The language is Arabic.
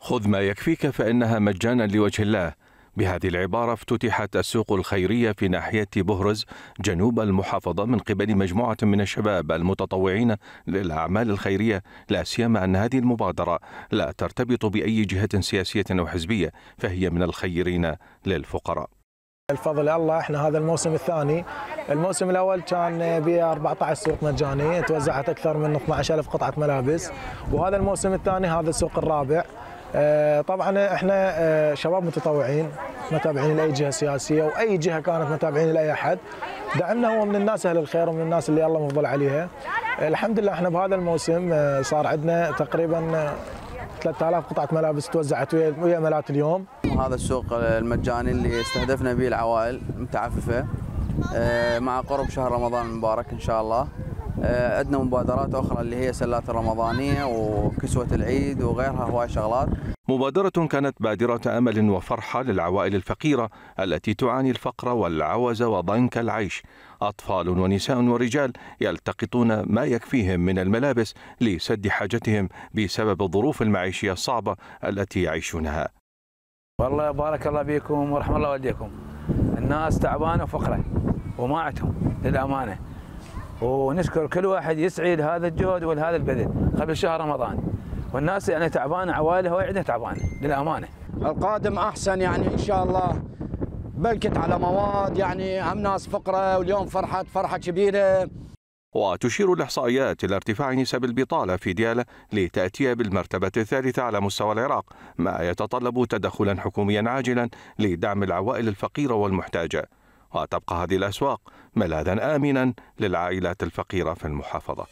خذ ما يكفيك فإنها مجانا لوجه الله. بهذه العبارة افتتحت السوق الخيرية في ناحية بهرز جنوب المحافظة من قبل مجموعة من الشباب المتطوعين للأعمال الخيرية. لا سيما أن هذه المبادرة لا ترتبط بأي جهة سياسية أو حزبية فهي من الخيرين للفقراء. الفضل الله إحنا هذا الموسم الثاني. الموسم الأول كان به 14 سوق مجاني توزعت أكثر من 12000 قطعة ملابس. وهذا الموسم الثاني هذا السوق الرابع. طبعا إحنا آه، شباب متطوعين متابعين لأي جهة سياسية وأي جهة كانت متابعين لأي أحد. دعمنا هو من الناس أهل الخير ومن الناس اللي الله مفضل عليها. الحمد لله إحنا بهذا الموسم آه، صار عندنا تقريبا 3000 قطعة ملابس توزعت ويا ملات اليوم. هذا السوق المجاني اللي استهدفنا به العوائل المتعففه مع قرب شهر رمضان المبارك إن شاء الله. عندنا مبادرات أخرى اللي هي سلات الرمضانية وكسوة العيد وغيرها هواي شغلات. مبادرة كانت بادرة أمل وفرحة للعوائل الفقيرة التي تعاني الفقر والعوز وضنك العيش. أطفال ونساء ورجال يلتقطون ما يكفيهم من الملابس لسد حاجتهم بسبب الظروف المعيشية الصعبة التي يعيشونها. والله بارك الله بكم ورحم الله والديكم. الناس تعبانة وفقرة وما عندهم للأمانة. ونشكر كل واحد يسعي لهذا الجهد ولهذا البذل قبل شهر رمضان والناس يعني تعبانه عوائلها وعندها تعبانه للأمانة. القادم أحسن يعني إن شاء الله بلكت على مواد يعني هم ناس فقرة واليوم فرحة فرحة كبيرة. وتشير الإحصائيات إلى ارتفاع نسب البطالة في ديالى لتأتي بالمرتبة الثالثة على مستوى العراق ما يتطلب تدخلا حكوميا عاجلا لدعم العوائل الفقيرة والمحتاجة وتبقى هذه الأسواق ملاذا آمنا للعائلات الفقيرة في المحافظة.